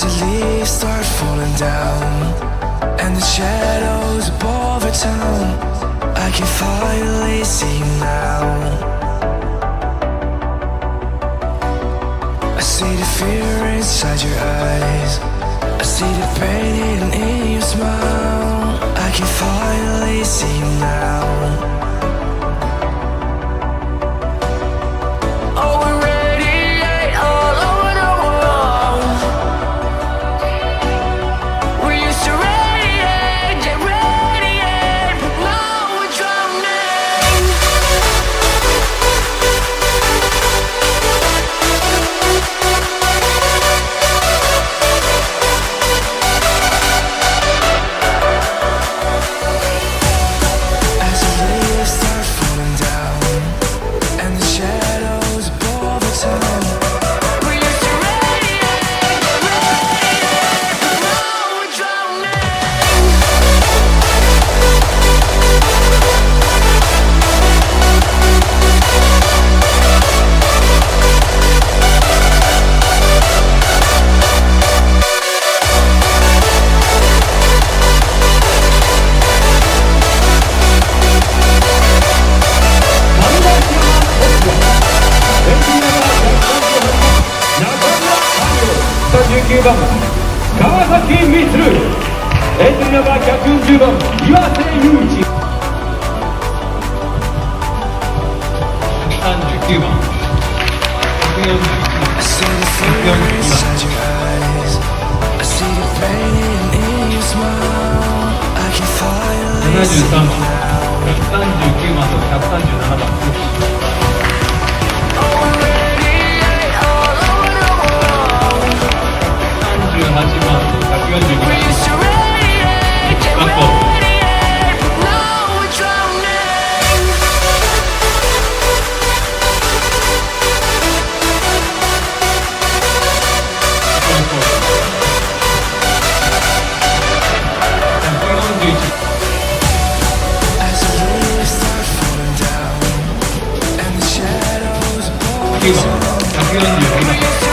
the leaves start falling down And the shadows above our town I can finally see now. I see the fear inside your eyes. I see the pain in drowning.39番川崎充エントリーナンバー140番岩瀬雄一39番141 I see the 黑的，还黑了女人。